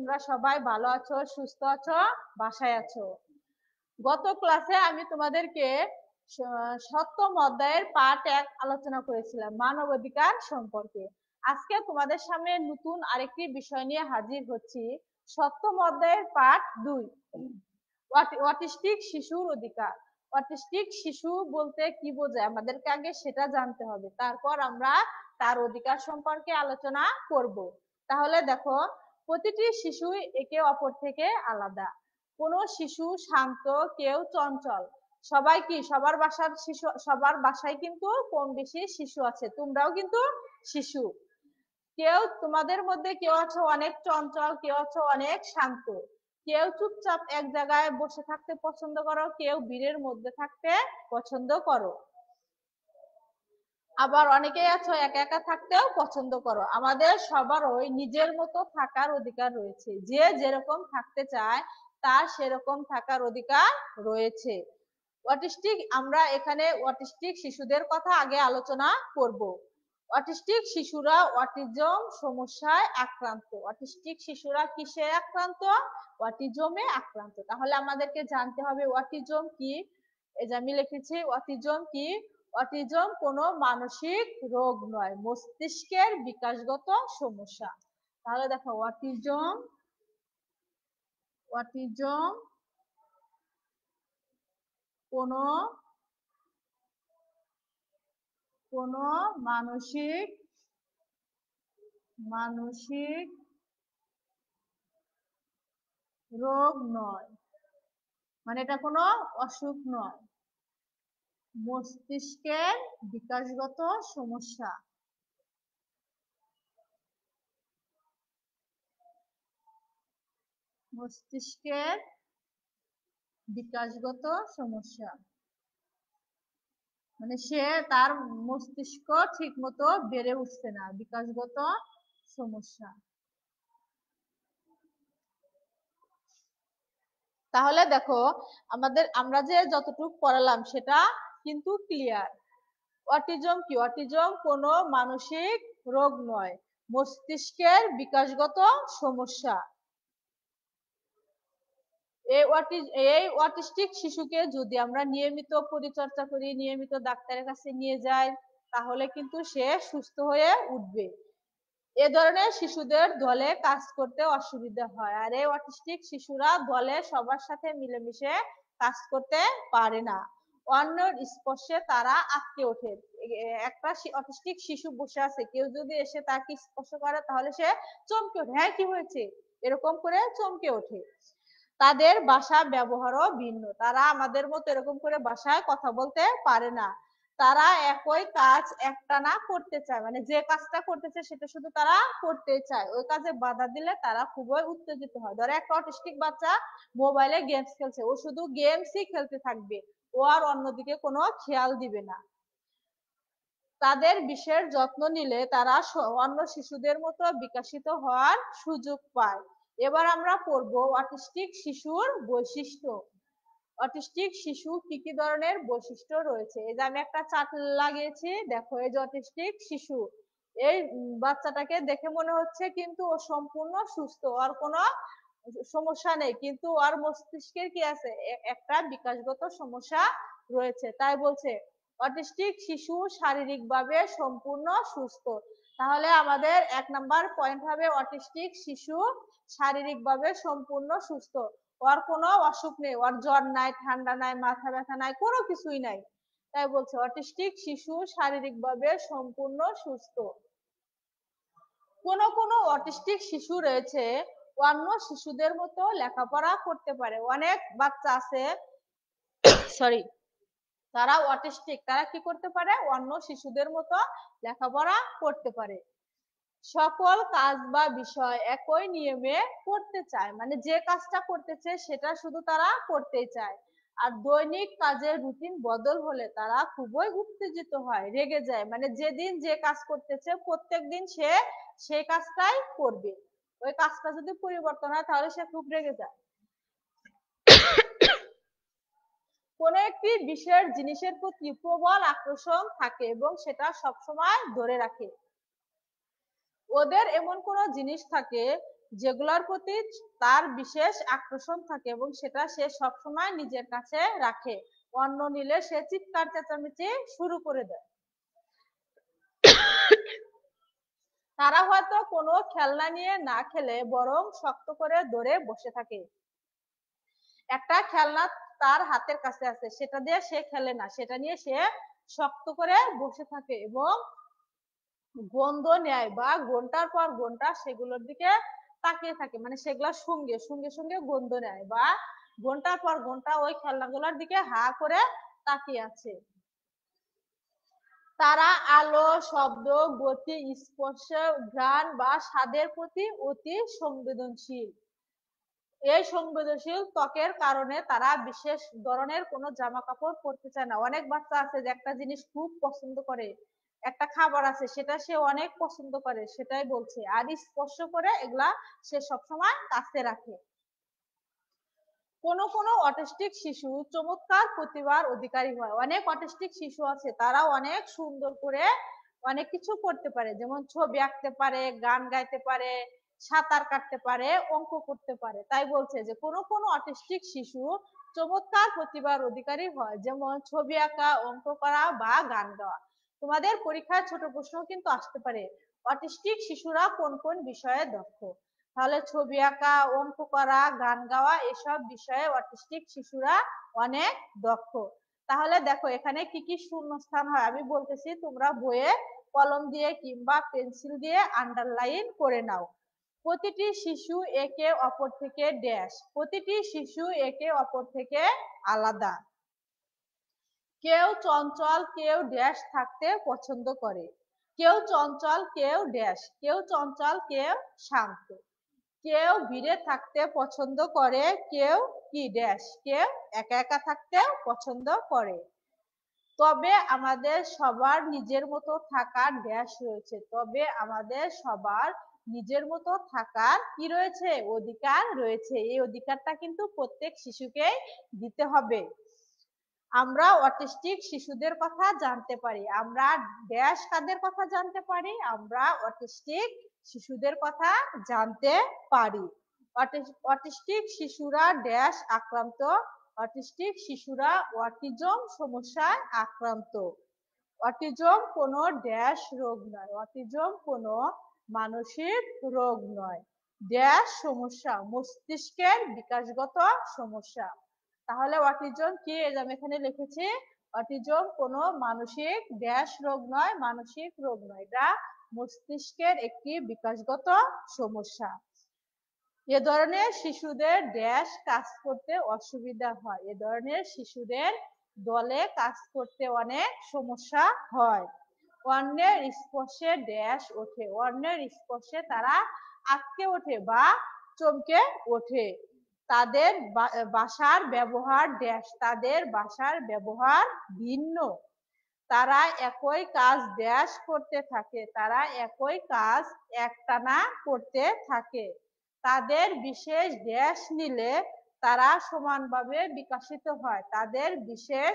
তোমরা সবাই ভালো আছো, সুস্থ আছো, বাসায় আছো। গত ক্লাসে আমি তোমাদেরকে সপ্তম অধ্যায়ের পার্ট এক আলোচনা করেছিলাম মানবাধিকার সম্পর্কে। আজকে তোমাদের সামনে নতুন আরেকটি বিষয় নিয়ে হাজির হচ্ছি, সপ্তম অধ্যায়ের পার্ট দুই। অটিস্টিক শিশুর অধিকার। অটিস্টিক শিশু বলতে কি বোঝায়? আমাদেরকে আগে সেটা জানতে হবে, তারপর আমরা তার অধিকার সম্পর্কে আলোচনা করব। তাহলে দেখো প্রতিটি শিশুই একে অপর থেকে আলাদা। কোন শিশু শান্ত, কেউ চঞ্চল। সবাই কি সবার বাসার শিশু, সবার বাসায় কিন্তু কম বেশি শিশু আছে, তোমরাও কিন্তু শিশু। কেউ তোমাদের মধ্যে কেউ আছো অনেক চঞ্চল, কেউ আছো অনেক শান্ত। কেউ চুপচাপ এক জায়গায় বসে থাকতে পছন্দ করো, কেউ ভিড়ের মধ্যে থাকতে পছন্দ করো। আবার অনেকেই আছো, একা একা থাকতেও পছন্দ করো। আমাদের সবারই নিজের মতো থাকার অধিকার রয়েছে। যে যেরকম থাকতে চায়, তার সেরকম থাকার অধিকার রয়েছে। অটিস্টিক, আমরা এখানে অটিস্টিক শিশুদের কথা আগে আলোচনা করব। অটিস্টিক শিশুরা অটিজম সমস্যায় আক্রান্ত। অটিস্টিক শিশুরা কিসে আক্রান্ত? অটিজমে আক্রান্ত। তাহলে আমাদেরকে জানতে হবে অটিজম কি? আমি লিখেছি, অটিজম কি? অটিজম কোনো মানসিক রোগ নয়, মস্তিষ্কের বিকাশগত সমস্যা। তাহলে দেখো, অটিজম অটিজম কোনো কোনো মানসিক মানসিক রোগ নয়। মানে এটা কোনো অসুখ নয়। মস্তিষ্কের বিকাশগত সমস্যা। মস্তিষ্কের বিকাশগত সমস্যা। মানে সে তার মস্তিষ্ক ঠিক মতো বেড়ে উঠছে না, বিকাশগত সমস্যা। তাহলে দেখো, আমাদের, আমরা যে যতটুকু পড়ালাম সেটা কিন্তু ক্লিয়ার অটিজম কি? অটিজম কোনো মানসিক রোগ নয়, মস্তিষ্কের বিকাশগত সমস্যা। এই অটিস্টিক শিশুকে যদি আমরা নিয়মিত পরিচর্যা করি, নিয়মিত ডাক্তারের কাছে নিয়ে যাই, তাহলে কিন্তু সে সুস্থ হয়ে উঠবে। এ ধরনের শিশুদের দলে কাজ করতে অসুবিধা হয়। আর এই অটিস্টিক শিশুরা দলে সবার সাথে মিলেমিশে কাজ করতে পারে না। অন্যের স্পর্শে তারা আটকে ওঠে। একটা অটিস্টিক শিশু বসে আছে। কেউ যদি এসে তাকে স্পর্শ করে, তাহলে সে চমকে ওঠে। হ্যাঁ কি হয়েছে? এরকম করে চমকে ওঠে। তাদের ভাষা ব্যবহারও ভিন্ন। তারা আমাদের মতো এরকম করে ভাষায় কথা বলতে পারে না। তারা একই কাজ একটানা করতে চায়। মানে যে কাজটা করতেছে সেটা শুধু তারা করতে চায়। ওই কাজে বাধা দিলে তারা খুবই উত্তেজিত হয়। ধরো, একটা অটিস্টিক বাচ্চা মোবাইলে গেমস খেলছে। ও শুধু গেমসই খেলতে থাকবে। ও আর অন্যদিকে কোনো খেয়াল দিবে না। তাদের বিষয়ের যত্ন নিলে তারা অন্য শিশুদের মতো বিকশিত হওয়ার সুযোগ পায়। এবার আমরা পড়ব অটিস্টিক শিশুর বৈশিষ্ট্য। অটিস্টিক শিশু কি কি ধরনের বৈশিষ্ট্য রয়েছে? এই যে আমি একটা চার্ট লাগিয়েছি, দেখো, এই যে অটিস্টিক শিশু, এই বাচ্চাটাকে দেখে মনে হচ্ছে কিন্তু ও সম্পূর্ণ সুস্থ আর কোনো সমস্যা নেই, কিন্তু ওর মস্তিষ্কের কি আছে? একটা বিকাশগত সমস্যা রয়েছে। তাই বলছে, অটিস্টিক শিশু শারীরিকভাবে সম্পূর্ণ সুস্থ। তাহলে আমাদের এক নাম্বার পয়েন্ট হবে, অটিস্টিক শিশু শারীরিকভাবে সম্পূর্ণ সুস্থ। ওর কোনো অসুখ নেই, ওর জ্বর নাই, ঠান্ডা নাই, মাথা ব্যথা নাই, কোনো কিছুই নাই। তাই বলছে, অটিস্টিক শিশু শারীরিকভাবে সম্পূর্ণ সুস্থ। কোন কোন অটিস্টিক শিশু রয়েছে অন্য শিশুদের মতো লেখাপড়া করতে পারে। অনেক বাচ্চা আছে সরি তারা অটিস্টিক তারা কি করতে পারে? অন্য শিশুদের মতো লেখাপড়া করতে পারে। সকল কাজ বা বিষয় একই নিয়মে করতে চায়। মানে যে কাজটা করতেছে, সেটা শুধু তারা করতেই চায়। আর দৈনিক কাজের রুটিন বদল হলে তারা খুবই উত্তেজিত হয়, রেগে যায়। মানে যেদিন যে কাজ করতেছে, প্রত্যেক দিন সে সেই কাজটাই করবে। ওই কাজটা যদি পরিবর্তন হয়, তাহলে সে খুব রেগে যায়। কোন একটি বিষয়ের জিনিসের প্রতি প্রবল আকর্ষণ থাকে এবং সেটা সবসময় ধরে রাখে। ওদের এমন কোন জিনিস থাকে যেগুলোর প্রতি তার বিশেষ আকর্ষণ থাকে এবং সেটা সে সবসময় নিজের কাছে রাখে। অন্য নিলে সে চিৎকার চেঁচামেচি শুরু করে দেয়। তারা হয়তো কোনো খেলনা নিয়ে না খেলে বরং শক্ত করে ধরে বসে থাকে। একটা খেলনা তার হাতের কাছে আছে, সেটা দিয়ে সে খেলে না, সেটা নিয়ে সে শক্ত করে বসে থাকে এবং গন্ধ নেয় বা ঘণ্টার পর ঘণ্টা সেগুলোর দিকে তাকিয়ে থাকে মানে সেগুলোর সঙ্গে সঙ্গে সঙ্গে গন্ধ নেয় বা ঘণ্টার পর ঘণ্টা ওই খেলনাগুলোর দিকে হা করে তাকিয়ে আছে। তারা আলো, শব্দ, গতি, স্পর্শ ঘ্রাণ বা স্বাদের প্রতি অতি সংবেদনশীল। এই সংবেদনশীল ত্বকের কারণে তারা বিশেষ ধরনের কোনো জামা কাপড় পরতে চায় না। অনেক বাচ্চা আছে যে একটা জিনিস খুব পছন্দ করে, একটা খাবার আছে সেটা সে অনেক পছন্দ করে, সেটাই বলছে। আর স্পর্শ করে এগুলা সে সবসময় কাছে রাখে। কোন কোন অটিস্টিক শিশু চমৎকার প্রতিভার অধিকারী হয়। অনেক অটিস্টিক শিশু আছে তারা অনেক সুন্দর করে অনেক কিছু করতে পারে। যেমন ছবি আঁকতে পারে, গান গাইতে পারে, সাঁতার কাটতে পারে, অঙ্ক করতে পারে। তাই বলছে যে কোন কোন অটিস্টিক শিশু চমৎকার প্রতিভার অধিকারী হয়। যেমন ছবি আঁকা, অঙ্ক করা বা গান গাওয়া। তোমাদের পরীক্ষায় ছোট প্রশ্ন কিন্তু আসতে পারে। অটিস্টিক শিশুরা কোন কোন বিষয়ে দক্ষ? তাহলে ছবি আঁকা, অঙ্ক করা, গান গাওয়া, এসব বিষয়ে অটিস্টিক শিশুরা অনেক দক্ষ। তাহলে দেখো, এখানে কি কি শূন্যস্থান হয়? আমি বলতেছি, তোমরা বইয়ে কলম দিয়ে কিংবা পেন্সিল দিয়ে আন্ডারলাইন করে নাও। প্রতিটি শিশু একে অপর থেকে ড্যাশ প্রতিটি শিশু একে অপর থেকে আলাদা। কেউ চঞ্চল, কেউ ড্যাশ থাকতে পছন্দ করে। কেউ চঞ্চল, কেউ ড্যাশ কেউ চঞ্চল, কেউ শান্ত। কেউ ভিড়ে থাকতে পছন্দ করে, কেউ কি ড্যাশ কেউ একা একা থাকতে পছন্দ করে। তবে আমাদের সবার নিজের মতো থাকার ড্যাশ রয়েছে। তবে আমাদের সবার নিজের মতো থাকার কি রয়েছে? অধিকার রয়েছে। এই অধিকারটা কিন্তু প্রত্যেক শিশুকেই দিতে হবে। আমরা অটিস্টিক শিশুদের কথা জানতে পারি। আমরা ড্যাশ কাদের কথা জানতে পারি? আমরা অটিস্টিক শিশুদের কথা জানতে পারি। অটিস্টিক শিশুরা ড্যাশ আক্রান্ত, অটিস্টিক শিশুরা অটিজম সমস্যায় আক্রান্ত। অটিজম কোনো ড্যাশ রোগ নয়, অটিজম কোনো মানসিক রোগ নয়। ড্যাশ সমস্যা, মস্তিষ্কের বিকাশগত সমস্যা। তাহলে অটিজম কি? আমি এখানে লিখেছি, অটিজম কোনো মানসিক ড্যাশ রোগ নয়, মানসিক রোগ নয়। এটা মস্তিষ্কের একটি বিকাশগত সমস্যা। এ ধরনের শিশুদের ড্যাশ কাজ করতে অসুবিধা হয়। এ ধরনের শিশুদের দলে কাজ করতে অনেক সমস্যা হয়। অন্যের স্পর্শে ড্যাশ ওঠে। অন্যের স্পর্শে তারা আটকে ওঠে বা চমকে ওঠে। তাদের বাসার ব্যবহার ড্যাশ। তাদের বাসার ব্যবহার ভিন্ন। তারা একই কাজ ড্যাশ করতে থাকে, তারা একই কাজ একটানা করতে থাকে। তাদের বিশেষ ড্যাশ নিলে তারা সমানভাবে বিকাশিত হয়। তাদের বিশেষ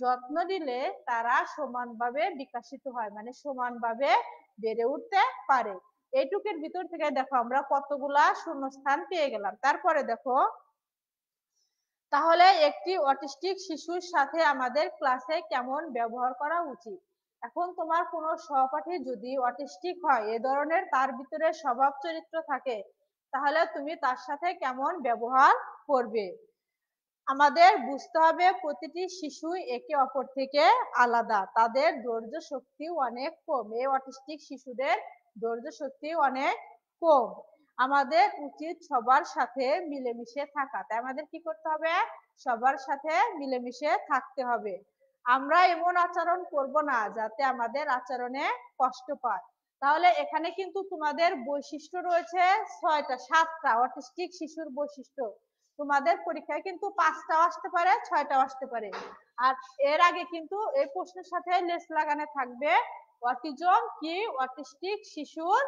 যত্ন নিলে তারা সমানভাবে বিকাশিত হয় মানে সমানভাবে বেড়ে উঠতে পারে। এইটুকের ভিতর থেকে দেখো, আমরা কতগুলা শূন্যস্থান পেয়ে গেলাম। তারপরে দেখো তাহলে একটি অটিস্টিক শিশুর সাথে আমাদের ক্লাসে কেমন ব্যবহার করা উচিত? এখন তোমার কোনো সহপাঠী যদি অটিস্টিক হয়, এ ধরনের তার ভিতরে স্বভাব চরিত্র থাকে, তাহলে তুমি তার সাথে কেমন ব্যবহার করবে? আমাদের বুঝতে হবে প্রতিটি শিশু একে অপর থেকে আলাদা। তাদের ধৈর্য শক্তি অনেক কম। এই অটিস্টিক শিশুদের ধৈর্য শক্তি অনেক কম। আমাদের উচিত সবার সাথে মিলেমিশে থাকা। তাই আমাদের কি করতে হবে? সবার সাথে মিলেমিশে থাকতে হবে। আমরা এমন আচরণ করব না যাতে আমাদের আচরণে কষ্ট পায়। তাহলে এখানে কিন্তু তোমাদের বৈশিষ্ট্য রয়েছে ছয়টা, সাতটা অটিস্টিক শিশুর বৈশিষ্ট্য। তোমাদের পরীক্ষায় কিন্তু পাঁচটাও আসতে পারে, ছয়টাও আসতে পারে। আর এর আগে কিন্তু এই প্রশ্নের সাথে লেস লাগানো থাকবে, অটিজম কি অটিস্টিক শিশুর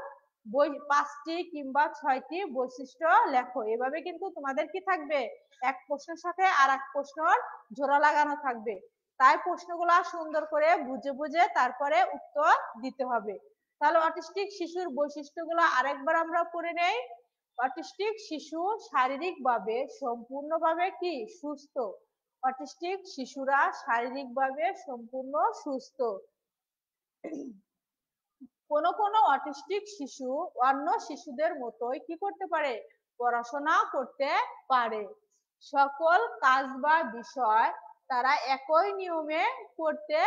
বই পাঁচটি কিংবা ছয়টি বৈশিষ্ট্য লেখো। এভাবে কিন্তু তোমাদের কি থাকবে? এক প্রশ্নের সাথে আর এক প্রশ্নর জোড়া লাগানো থাকবে। তাই প্রশ্নগুলা সুন্দর করে বুঝে বুঝে তারপরে উত্তর দিতে হবে। তাহলে অটিস্টিক শিশুর বৈশিষ্ট্যগুলো আরেকবার আমরা পড়ে নেই। অটিস্টিক শিশু শারীরিকভাবে সম্পূর্ণভাবে কি? সুস্থ। অটিস্টিক শিশুরা শারীরিকভাবে সম্পূর্ণ সুস্থ। কোন কোন অটিস্টিক শিশু অন্য শিশুদের মতোই কি করতে পারে? পড়াশোনা করতে পারে। সকল কাজ বা বিষয় তারা একই নিয়মে করতে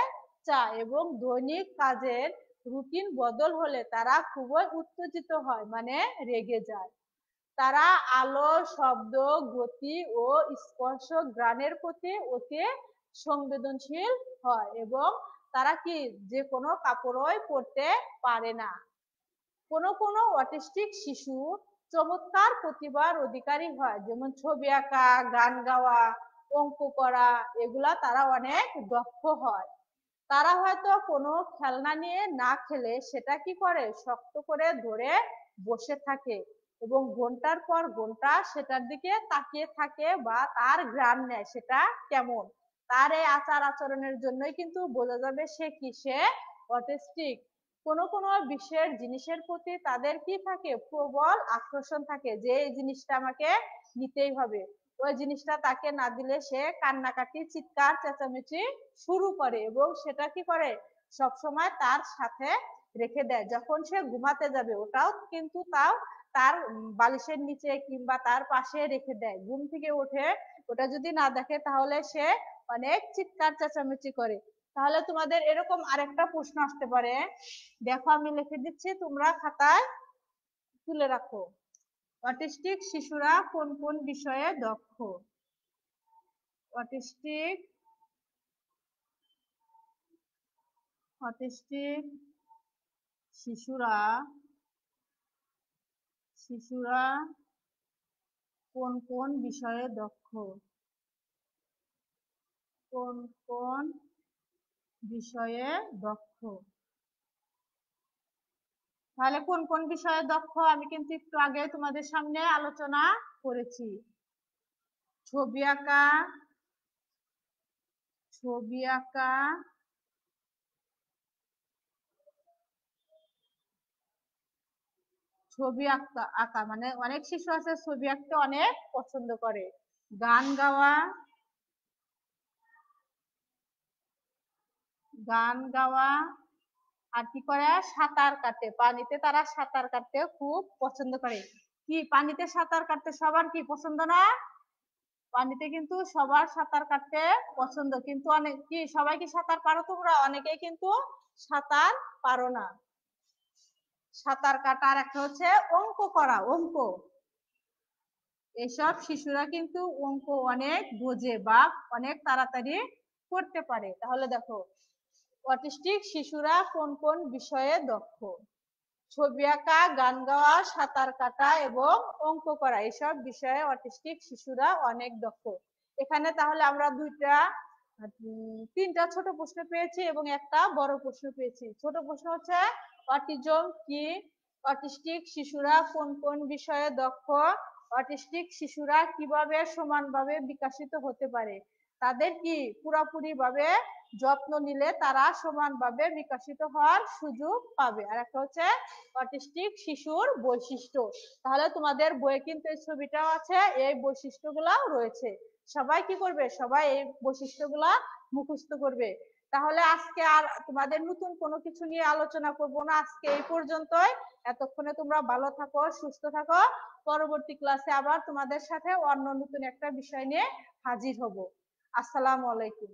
চায় এবং দৈনিক কাজের রুটিন বদল হলে তারা খুবই উত্তেজিত হয় মানে রেগে যায়। তারা আলো, শব্দ, গতি ও স্পর্শ গ্রানের প্রতি অতি সংবেদনশীল হয় এবং তারা কি যে কোনো কাপড়ই পরতে পারে না। কোনো কোনো অটিস্টিক শিশু চমৎকার প্রতিভার অধিকারী হয়, যেমন ছবি আঁকা, গান গাওয়া, অঙ্ক করা, এগুলা তারা অনেক দক্ষ হয়। তারা হয়তো কোনো খেলনা নিয়ে না খেলে সেটা কি করে? শক্ত করে ধরে বসে থাকে এবং ঘণ্টার পর ঘণ্টা সেটার দিকে তাকিয়ে থাকে বা তার গ্রাম নেয়, সেটা কেমন? তার এই আচার আচরণের জন্যই কিন্তু বোঝা যাবে সে কি সে অটিস্টিক। কোন কোন বিশ্বের জিনিসের প্রতি তাদের কি থাকে? প্রবল আকর্ষণ থাকে যে এই জিনিসটা আমাকে নিতেই হবে। ওই জিনিসটা তাকে না দিলে সে কান্নাকাটি, চিৎকার, চেঁচামেচি শুরু করে এবং সেটা কি করে? সব সময় তার সাথে রেখে দেয়। যখন সে ঘুমাতে যাবে, ওটাও কিন্তু তাও তার বালিশের নিচে কিংবা তার পাশে রেখে দেয়। ঘুম থেকে উঠে ওটা যদি না দেখে তাহলে সে অনেক চিৎকার, চেঁচামেচি করে। তাহলে তোমাদের এরকম আরেকটা প্রশ্ন আসতে পারে। দেখো, আমি লিখে দিচ্ছি, তোমরা খাতায় তুলে রাখো। অটিস্টিক শিশুরা কোন কোন বিষয়ে দক্ষ? অটিস্টিক অটিস্টিক শিশুরা শিশুরা কোন কোন বিষয়ে দক্ষ? কোন কোন বিষয়ে দক্ষ? তাহলে কোন কোন বিষয়ে দক্ষ? আমি কিন্তু একটু আগে তোমাদের সামনে আলোচনা করেছি। ছবি আঁকা ছবি আঁকা ছবি আঁকা আঁকা। মানে অনেক শিশু আছে ছবি আঁকতে অনেক পছন্দ করে। গান গাওয়া গান গাওয়া, আর কি করে? সাঁতার কাটে। পানিতে তারা সাঁতার কাটতে খুব পছন্দ করে। কি, পানিতে সাঁতার কাটতে সবার কি পছন্দ না? পানিতে কিন্তু সবার সাঁতার কাটতে পছন্দ। কিন্তু অনেক, কি, সবাই কি সাঁতার পারো তোমরা? অনেকেই কিন্তু সাঁতার পারো না। সাঁতার কাটার একটা হচ্ছে অঙ্ক করা, অঙ্ক। এসব শিশুরা কিন্তু অঙ্ক অনেক বোঝে বা অনেক তাড়াতাড়ি করতে পারে। তাহলে দেখো, অটিস্টিক শিশুরা কোন কোন বিষয়ে দক্ষ? ছবি আঁকা, গান গাওয়া, সাঁতার কাটা এবং অঙ্ক করা, এসব বিষয়ে অটিস্টিক শিশুরা অনেক দক্ষ। এখানে তাহলে আমরা দুইটা তিনটা ছোট প্রশ্ন পেয়েছি এবং একটা বড় প্রশ্ন পেয়েছি। ছোট প্রশ্ন হচ্ছে অটিজম কি? অটিস্টিক শিশুরা কোন কোন বিষয়ে দক্ষ? অটিস্টিক শিশুরা কীভাবে সমানভাবে বিকাশিত হতে পারে? তাদের কি পুরোপুরি ভাবে যত্ন নিলে তারা সমানভাবে বিকশিত হওয়ার সুযোগ পাবে? আর একটা হচ্ছে অটিস্টিক শিশুর বৈশিষ্ট্য। তাহলে তোমাদের বইয়ে কিন্তু এই ছবিটাও আছে, এই বৈশিষ্ট্যগুলাও রয়েছে। সবাই কি করবে? সবাই এই বৈশিষ্ট্যগুলা মুখস্থ করবে। তাহলে আজকে আর তোমাদের নতুন কোনো কিছু নিয়ে আলোচনা করব না। আজকে এই পর্যন্তই। এতক্ষণে তোমরা ভালো থাকো, সুস্থ থাকো। পরবর্তী ক্লাসে আবার তোমাদের সাথে অন্য নতুন একটা বিষয় নিয়ে হাজির হব। আসসালামু আলাইকুম।